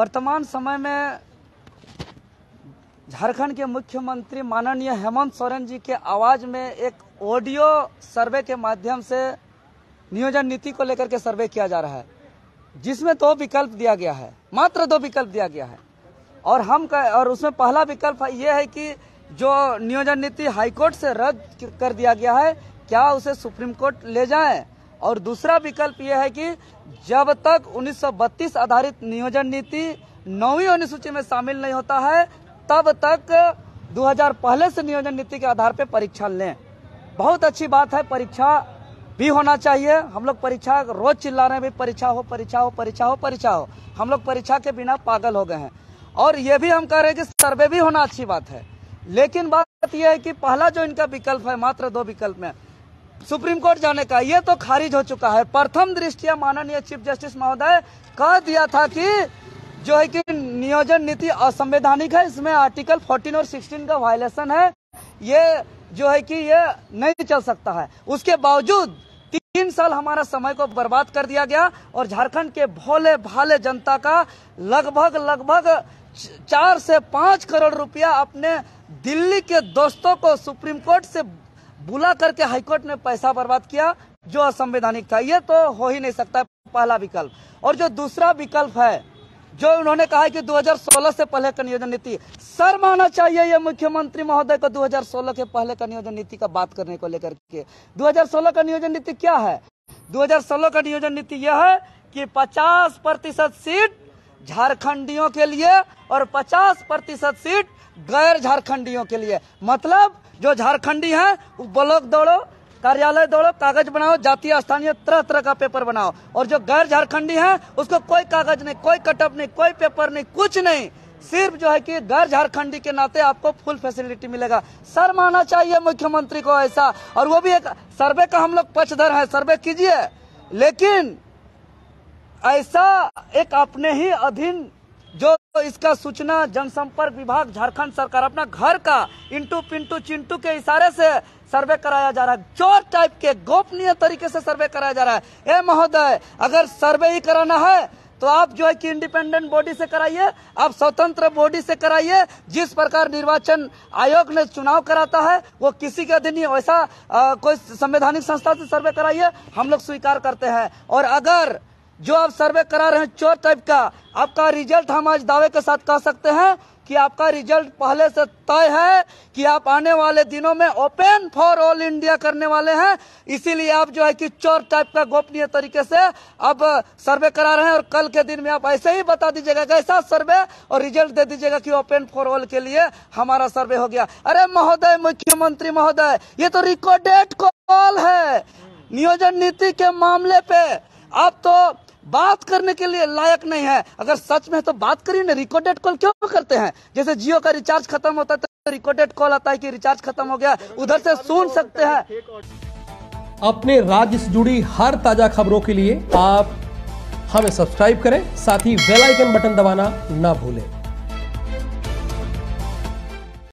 वर्तमान समय में झारखंड के मुख्यमंत्री माननीय हेमंत सोरेन जी के आवाज़ में एक ऑडियो सर्वे के माध्यम से नियोजन नीति को लेकर के सर्वे किया जा रहा है, जिसमें दो विकल्प दिया गया है, मात्र दो विकल्प दिया गया है। और हम कह- और उसमें पहला विकल्प ये है कि जो नियोजन नीति हाईकोर्ट से रद्द कर दिया गया है, क्या उसे सुप्रीम कोर्ट ले जाएँ? और दूसरा विकल्प यह है कि जब तक 1932 आधारित नियोजन नीति नौवीं अनुसूची में शामिल नहीं होता है, तब तक 2000 पहले से नियोजन नीति के आधार पर परीक्षा लें। बहुत अच्छी बात है, परीक्षा भी होना चाहिए। हम लोग परीक्षा रोज चिल्ला रहे हैं, भाई, परीक्षा हो परीक्षा हो परीक्षा हो परीक्षा हो। हम लोग परीक्षा के बिना पागल हो गए हैं। और ये भी हम कह रहे हैं कि सर्वे भी होना अच्छी बात है। लेकिन बात यह है कि पहला जो इनका विकल्प है, मात्र दो विकल्प में सुप्रीम कोर्ट जाने का, ये तो खारिज हो चुका है। प्रथम दृष्टिया माननीय चीफ जस्टिस महोदय कह दिया था कि जो है कि नियोजन नीति असंवैधानिक है, इसमें आर्टिकल 14 और 16 का वायलेशन है। ये जो है कि ये नहीं चल सकता है। उसके बावजूद तीन साल हमारा समय को बर्बाद कर दिया गया और झारखंड के भोले भाले जनता का लगभग लगभग चार से पाँच करोड़ रुपया अपने दिल्ली के दोस्तों को सुप्रीम कोर्ट से बुला करके हाईकोर्ट ने पैसा बर्बाद किया, जो असंवैधानिक था। ये तो हो ही नहीं सकता पहला विकल्प। और जो दूसरा विकल्प है, जो उन्होंने कहा है कि 2016 से पहले का नियोजन नीति, सर माना चाहिए ये मुख्यमंत्री महोदय को 2016 के पहले का नियोजन नीति का बात करने को लेकर के। 2016 का नियोजन नीति क्या है? 2016 का नियोजन नीति यह है कि 50 प्रतिशत सीट झारखंडियों के लिए और 50 प्रतिशत सीट गैर झारखंडियों के लिए। मतलब जो झारखंडी हैं, वो ब्लॉक दौड़ो, कार्यालय दौड़ो, कागज़ बनाओ, जातीय, स्थानीय, तरह तरह का पेपर बनाओ। और जो गैर झारखंडी है, उसको कोई कागज़ नहीं, कोई कटअप नहीं, कोई पेपर नहीं, कुछ नहीं। सिर्फ़ जो है कि गैर झारखंडी के नाते आपको फुल फैसिलिटी मिलेगा। सर माना चाहिए मुख्यमंत्री को ऐसा। और वो भी एक सर्वे का हम लोग पक्षधर है, सर्वे कीजिए। लेकिन ऐसा एक अपने ही अधीन जो इसका सूचना, जनसंपर्क विभाग, झारखंड सरकार अपना घर का इंटू पिंटू चिंटू के इशारे से सर्वे कराया जा रहा है। चोर टाइप के गोपनीय तरीके से सर्वे कराया जा रहा है। ए महोदय, अगर सर्वे ही कराना है तो आप जो है कि इंडिपेंडेंट बॉडी से कराइए, आप स्वतंत्र बॉडी से कराइए। जिस प्रकार निर्वाचन आयोग ने चुनाव कराता है, वो किसी के अधीन। वैसा कोई संवैधानिक संस्था से सर्वे कराइए, हम लोग स्वीकार करते हैं। और अगर जो आप सर्वे करा रहे हैं चोर टाइप का, आपका रिज़ल्ट हम आज दावे के साथ कह सकते हैं कि आपका रिज़ल्ट पहले से तय है कि आप आने वाले दिनों में ओपन फॉर ऑल इंडिया करने वाले हैं। इसीलिए आप जो है कि चोर टाइप का गोपनीय तरीके से अब सर्वे करा रहे हैं और कल के दिन में आप ऐसे ही बता दीजिएगा कैसा सर्वे और रिज़ल्ट दे दीजिएगा कि ओपन फॉर ऑल के लिए हमारा सर्वे हो गया। अरे महोदय, मुख्यमंत्री महोदय, ये तो रिकॉर्डेड कॉल है। नियोजन नीति के मामले पे आप तो बात करने के लिए लायक नहीं है। अगर सच में तो बात करिए ना रिकॉर्डेड कॉल क्यों करते हैं? जैसे जियो का रिचार्ज खत्म होता है तो रिकॉर्डेड कॉल आता है कि रिचार्ज खत्म हो गया। उधर से सुन सकते हैं। अपने राज्य से जुड़ी हर ताज़ा खबरों के लिए आप हमें सब्सक्राइब करें, साथ ही बेलाइकन बटन दबाना ना भूलें।